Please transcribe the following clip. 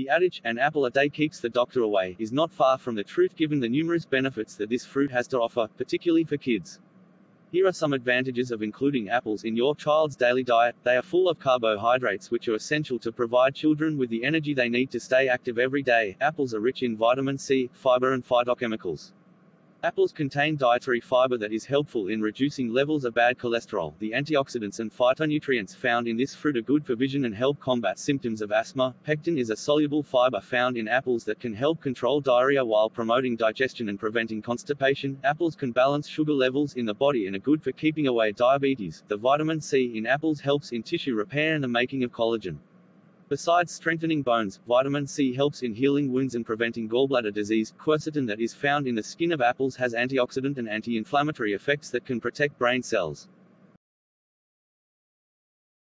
The adage, an apple a day keeps the doctor away, is not far from the truth given the numerous benefits that this fruit has to offer, particularly for kids. Here are some advantages of including apples in your child's daily diet. They are full of carbohydrates which are essential to provide children with the energy they need to stay active every day. Apples are rich in vitamin C, fiber and phytochemicals. Apples contain dietary fiber that is helpful in reducing levels of bad cholesterol. The antioxidants and phytonutrients found in this fruit are good for vision and help combat symptoms of asthma. Pectin is a soluble fiber found in apples that can help control diarrhea while promoting digestion and preventing constipation. Apples can balance sugar levels in the body and are good for keeping away diabetes. The vitamin C in apples helps in tissue repair and the making of collagen. Besides strengthening bones, vitamin C helps in healing wounds and preventing gallbladder disease. Quercetin that is found in the skin of apples has antioxidant and anti-inflammatory effects that can protect brain cells.